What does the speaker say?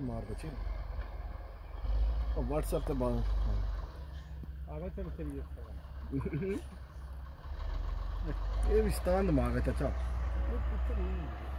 ਮਾਰ ਬੱਚੇ ਉਹ WhatsApp ਤੇ ਬਾਅਦ ਆਗਾ ਚੱਲ ਚਲੀਏ ਇਹ ਵੀ ਸਤਾਨ ਦਿਮਾਗ ਹੈ ਚਾਚਾ ਇਹ ਪੁੱਛ ਨਹੀਂ